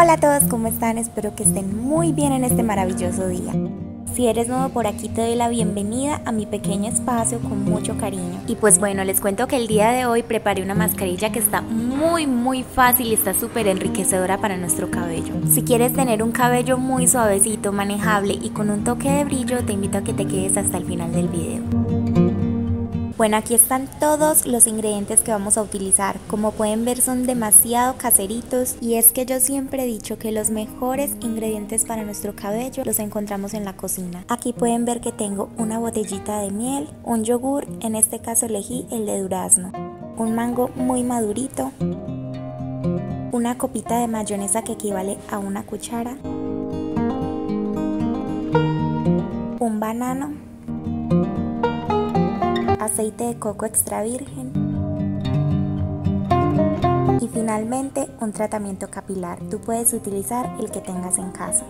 Hola a todos, ¿cómo están? Espero que estén muy bien en este maravilloso día. Si eres nuevo por aquí te doy la bienvenida a mi pequeño espacio con mucho cariño. Y pues bueno, les cuento que el día de hoy preparé una mascarilla que está muy muy fácil y está súper enriquecedora para nuestro cabello. Si quieres tener un cabello muy suavecito, manejable y con un toque de brillo, te invito a que te quedes hasta el final del video. Bueno, aquí están todos los ingredientes que vamos a utilizar. Como pueden ver son demasiado caseritos. Y es que yo siempre he dicho que los mejores ingredientes para nuestro cabello los encontramos en la cocina. Aquí pueden ver que tengo una botellita de miel, un yogur, en este caso elegí el de durazno, un mango muy madurito, una copita de mayonesa que equivale a una cuchara, un banano, aceite de coco extra virgen y finalmente un tratamiento capilar. Tú puedes utilizar el que tengas en casa.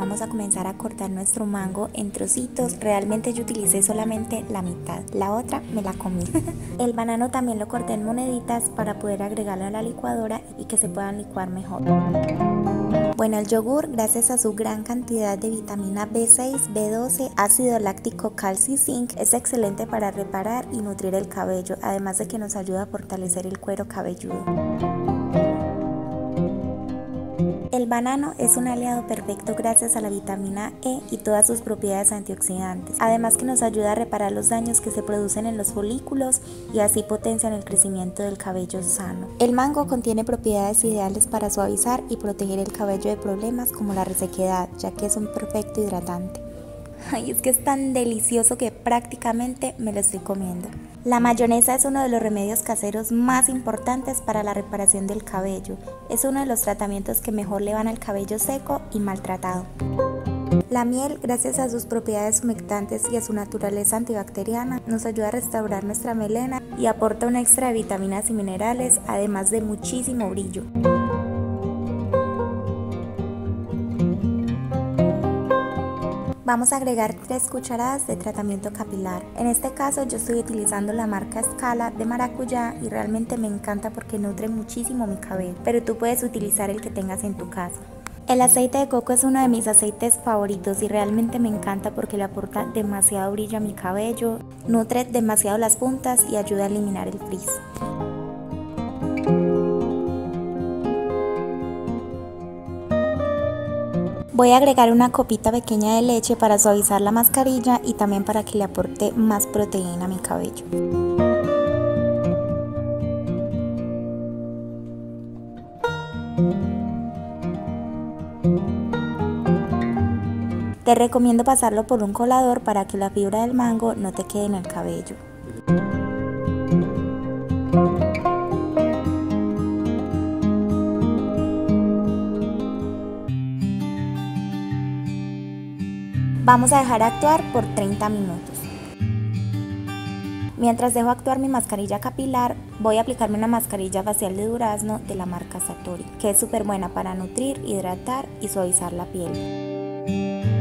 Vamos a comenzar a cortar nuestro mango en trocitos. Realmente yo utilicé solamente la mitad, la otra me la comí. el banano también lo corté en moneditas para poder agregarlo a la licuadora y que se puedan licuar mejor. Bueno, el yogur, gracias a su gran cantidad de vitamina B6, B12, ácido láctico, calcio y zinc, es excelente para reparar y nutrir el cabello, además de que nos ayuda a fortalecer el cuero cabelludo. El banano es un aliado perfecto gracias a la vitamina E y todas sus propiedades antioxidantes, además que nos ayuda a reparar los daños que se producen en los folículos y así potencian el crecimiento del cabello sano. El mango contiene propiedades ideales para suavizar y proteger el cabello de problemas como la resequedad, ya que es un perfecto hidratante. Ay, es que es tan delicioso que prácticamente me lo estoy comiendo. La mayonesa es uno de los remedios caseros más importantes para la reparación del cabello. Es uno de los tratamientos que mejor le van al cabello seco y maltratado. La miel, gracias a sus propiedades humectantes y a su naturaleza antibacteriana, nos ayuda a restaurar nuestra melena y aporta un extra de vitaminas y minerales, además de muchísimo brillo. Vamos a agregar 3 cucharadas de tratamiento capilar. En este caso yo estoy utilizando la marca Scala de maracuyá y realmente me encanta porque nutre muchísimo mi cabello, pero tú puedes utilizar el que tengas en tu casa. El aceite de coco es uno de mis aceites favoritos y realmente me encanta porque le aporta demasiado brillo a mi cabello, nutre demasiado las puntas y ayuda a eliminar el frizz. Voy a agregar una copita pequeña de leche para suavizar la mascarilla y también para que le aporte más proteína a mi cabello. Te recomiendo pasarlo por un colador para que la fibra del mango no te quede en el cabello. Vamos a dejar actuar por 30 minutos. Mientras dejo actuar mi mascarilla capilar, voy a aplicarme una mascarilla facial de durazno de la marca Satori, que es súper buena para nutrir, hidratar y suavizar la piel.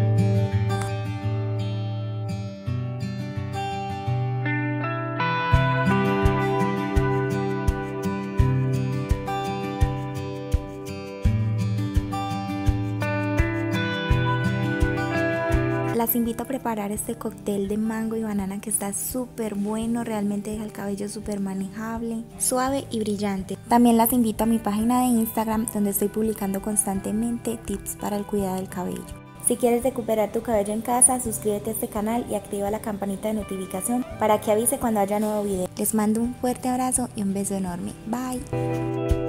Las invito a preparar este cóctel de mango y banana que está súper bueno, realmente deja el cabello súper manejable, suave y brillante. También las invito a mi página de Instagram donde estoy publicando constantemente tips para el cuidado del cabello. Si quieres recuperar tu cabello en casa, suscríbete a este canal y activa la campanita de notificación para que avise cuando haya nuevo video. Les mando un fuerte abrazo y un beso enorme. Bye.